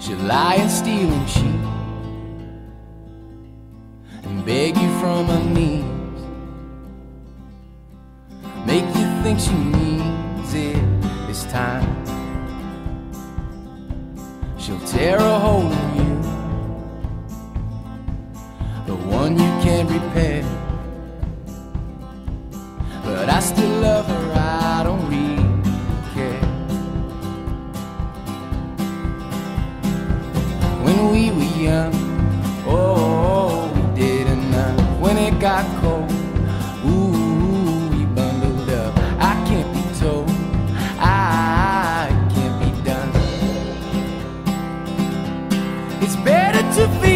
She'll lie and steal and beg you from her knees. Make you think she means it this time. She'll tear a hole in you, the one you can't repair. Got cold, ooh, we bundled up. I can't be told, I can't be done. It's better to feel.